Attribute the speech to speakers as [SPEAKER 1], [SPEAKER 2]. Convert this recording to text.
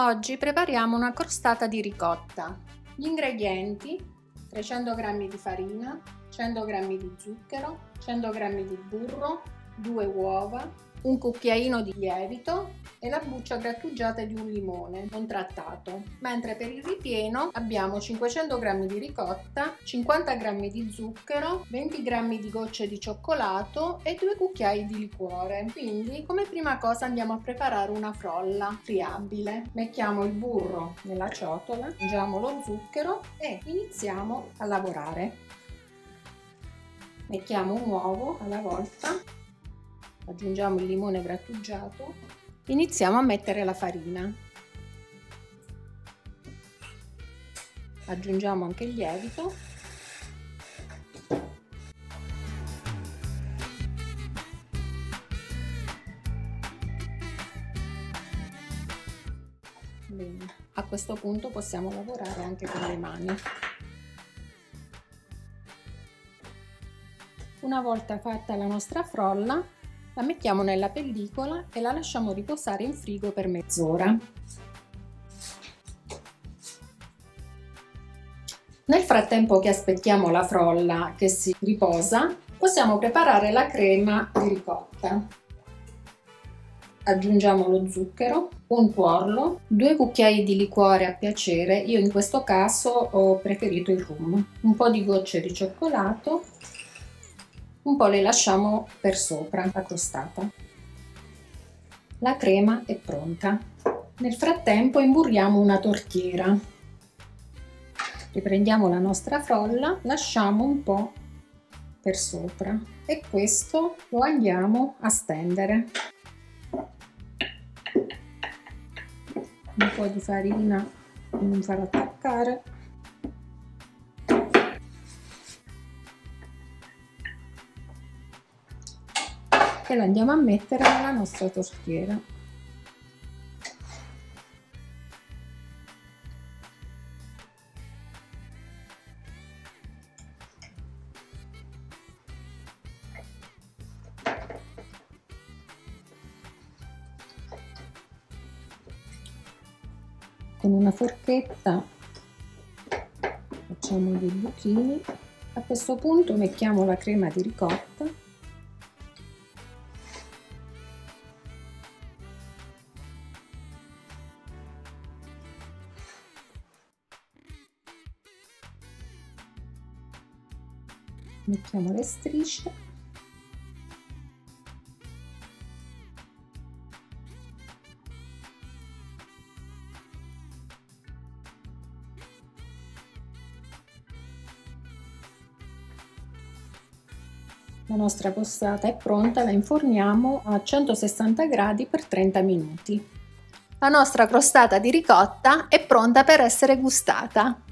[SPEAKER 1] Oggi prepariamo una crostata di ricotta. Gli ingredienti 300 g di farina, 100 g di zucchero, 100 g di burro, 2 uova, un cucchiaino di lievito e la buccia grattugiata di un limone non trattato, mentre per il ripieno abbiamo 500 g di ricotta, 50 g di zucchero, 20 g di gocce di cioccolato e 2 cucchiai di liquore. Quindi come prima cosa andiamo a preparare una frolla friabile. Mettiamo il burro nella ciotola, aggiungiamo lo zucchero e iniziamo a lavorare. Mettiamo un uovo alla volta aggiungiamo il limone grattugiato, iniziamo a mettere la farina. Aggiungiamo anche il lievito. Bene, a questo punto possiamo lavorare anche con le mani. Una volta fatta la nostra frolla, la mettiamo nella pellicola e la lasciamo riposare in frigo per mezz'ora. Nel frattempo che aspettiamo la frolla che si riposa, possiamo preparare la crema di ricotta. Aggiungiamo lo zucchero, un tuorlo, due cucchiai di liquore a piacere, io in questo caso ho preferito il rum, un po' di gocce di cioccolato un po' le lasciamo per sopra la crostata. La crema è pronta. Nel frattempo imburriamo una tortiera. Riprendiamo la nostra frolla, lasciamo un po' per sopra e questo lo andiamo a stendere. Un po' di farina non far attaccare e la andiamo a mettere nella nostra tortiera. Con una forchetta facciamo dei buchini. A questo punto mettiamo la crema di ricotta mettiamo le strisce La nostra postata è pronta, la inforniamo a 160 gradi per 30 minuti. La nostra crostata di ricotta è pronta per essere gustata.